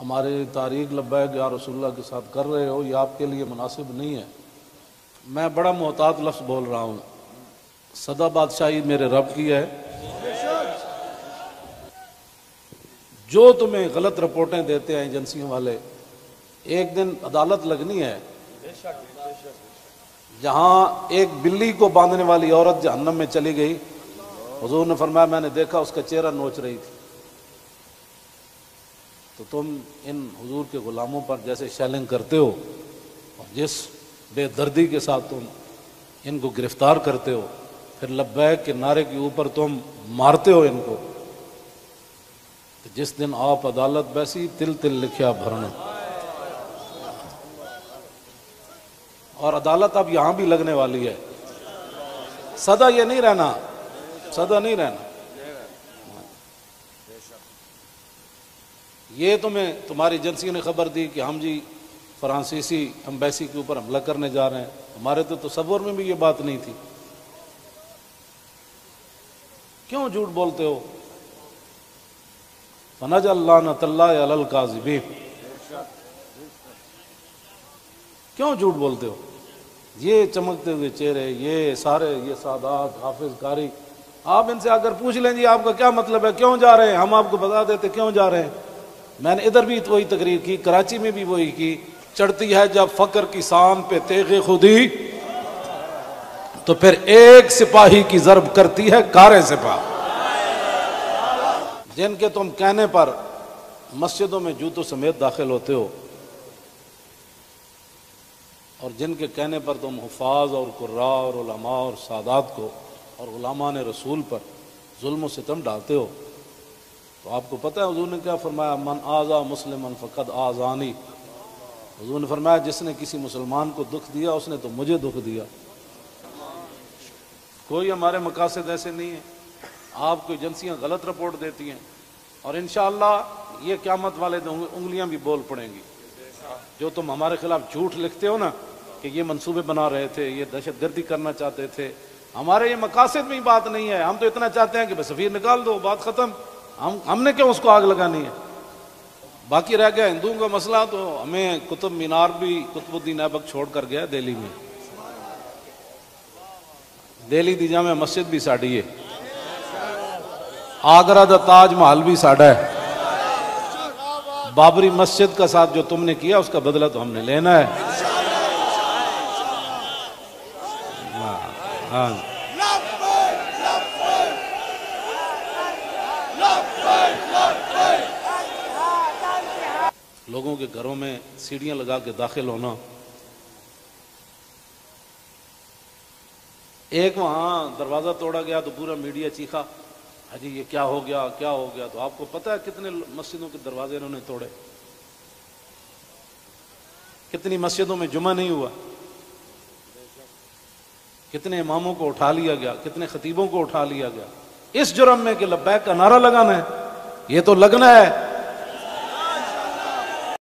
ہماری تاریخ لبیک یا رسول اللہ کے ساتھ کر رہے ہو، یہ آپ کے لیے مناسب نہیں ہے۔ میں بڑا محتاط لفظ بول رہا ہوں۔ سدا بادشاہی میرے رب کی ہے۔ جو تمہیں غلط رپورٹیں دیتے ہیں ایجنسیوں والے، ایک دن عدالت لگنی ہے۔ جہاں ایک بلی کو باندھنے والی عورت جہنم میں چلی گئی، حضور نے فرمایا، میں نے دیکھا اس کا چہرہ نوچ رہی تھی۔ تو تم ان حضور کے غلاموں پر جیسے شیلنگ کرتے ہو اور جس بے دردی کے ساتھ تم ان کو گرفتار کرتے ہو، پھر لبیک کے نعرے کے اوپر تم مارتے ہو ان کو۔ جس دن آپ عدالت بیسی تل تل لکھیا بھرنا اور عدالت اب یہاں بھی لگنے والی ہے۔ سدا یہ نہیں رہنا سدا نہیں رہنا۔ یہ تمہیں تمہاری ایجنسی نے خبر دی کہ ہم جی فرانسیسی امبیسی کے اوپر حملہ کرنے جا رہے ہیں۔ ہمارے تو تصور میں بھی یہ بات نہیں تھی۔ کیوں جھوٹ بولتے ہو؟ فنج اللہ نت اللہ کاظبی کیوں جھوٹ بولتے ہو؟ یہ چمکتے ہوئے چہرے، یہ سارے، یہ سادات، حافظ کاری آپ ان سے اگر پوچھ لیں جی آپ کا کیا مطلب ہے؟ کیوں جا رہے ہیں؟ ہم آپ کو بتا دیتے کیوں جا رہے ہیں؟ میں نے ادھر بھی وہی تقریر کی، کراچی میں بھی وہی کی، چڑھتی ہے جب فقر کی سام پہ تیغ خودی۔ تو پھر ایک سپاہی کی ضرب کرتی ہے کارے سپاہ۔ جن کے تم کہنے پر مسجدوں میں جوتوں سمیت داخل ہوتے ہو۔ اور جن کے کہنے پر تم حفاظ اور قرا اور علماء اور سادات کو اور علماء نے رسول پر ظلم و ستم ڈالتے ہو۔ تو آپ کو پتہ ہے، حضور نے کیا فرمایا، من آزا مسلم فقد آزانی حضور نے فرمایا، جس نے کسی مسلمان کو دکھ دیا، اس نے تو مجھے دکھ دیا۔ کوئی ہمارے مقاصد ایسے نہیں ہیں۔ آپ کو ایجنسیاں غلط رپورٹ دیتی ہیں۔ اور انشاءاللہ یہ قیامت والے انگلیاں بھی بول پڑیں گی۔ جو تم ہمارے خلاف جھوٹ لکھتے ہو نا، کہ یہ منصوبے بنا رہے تھے، یہ دہشت گردی کرنا چاہتے تھے، ہمارے یہ مقاصد میں بات نہیں ہے۔ ہم تو اتنا چاہتے ہیں کہ بس سفیر نکال دو، بات ختم۔ ہم ہم نے کیوں اس کو آگ لگانی ہے؟ باقی رہ گیا ہندوؤں کا مسئلہ تو ہمیں قطب مینار بھی قطب الدین ایبک چھوڑ کر گیا دہلی میں۔ دہلی دی جامع مسجد بھی ساڑی ہے۔ آگرہ دا تاج محل بھی ساڑا ہے۔ بابری مسجد کا ساتھ جو تم نے کیا، اس کا بدلہ تو ہم نے لینا ہے۔ ہاں۔, ہاں۔ لوگوں کے گھروں میں سیڑھیاں لگا کے داخل ہونا۔ ایک وہاں دروازہ توڑا گیا تو پورا میڈیا چیخا جی یہ کیا ہو گیا، کیا ہو گیا؟ تو آپ کو پتا ہے کتنے مسجدوں کے دروازے انہوں نے توڑے۔ کتنی مسجدوں میں جمعہ نہیں ہوا۔ کتنے اماموں کو اٹھا لیا گیا، کتنے خطیبوں کو اٹھا لیا گیا۔ اس جرم میں کہ لبیک کا نعرہ لگانا ہے، یہ تو لگنا ہے۔